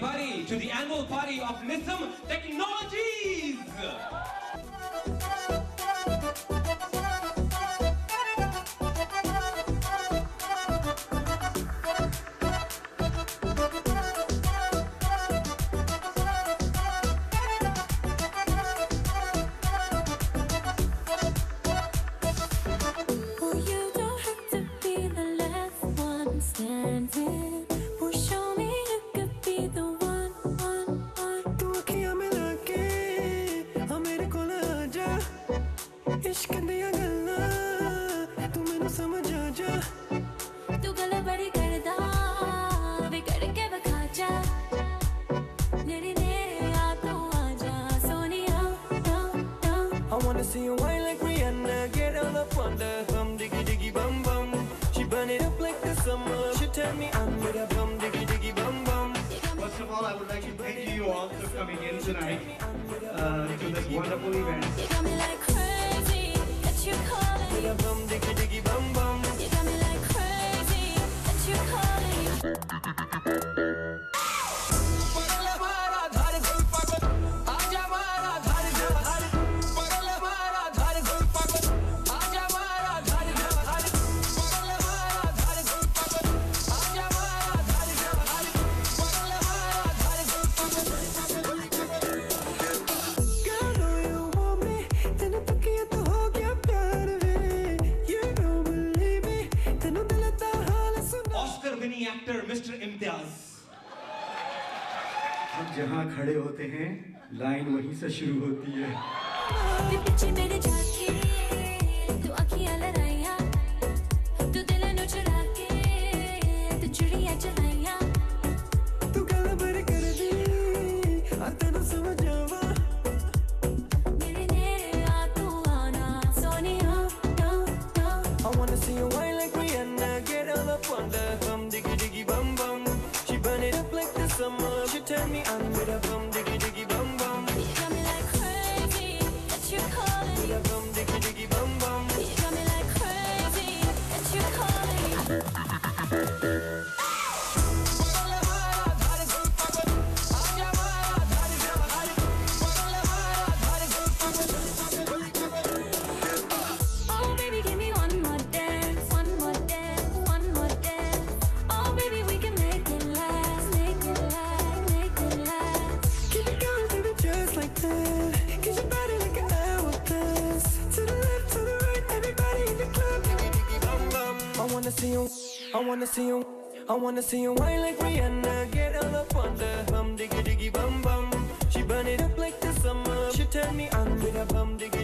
everybody to the annual party of Nisum wanna see you whine like Rihanna. Get all up on the hum diggy diggy bum bum. She burn it up like the summer. She tell me I'm with a bum diggy diggy bum bum. First of all, I would like to thank you all for coming in tonight uh, to this wonderful event. You got me like crazy that you calling With a bum diggy diggy bum bum. You got me like crazy that you calling actor mister Imtiaz हम जहाँ खड़े होते हैं line वहीं से शुरू होती है। Summer She tell me I'm see you, I wanna see you I wanna see you whine like Rihanna? Get all up on the hum diggy diggy bum bum. She burn it up like the summer. She tell me I'm with a bum diggy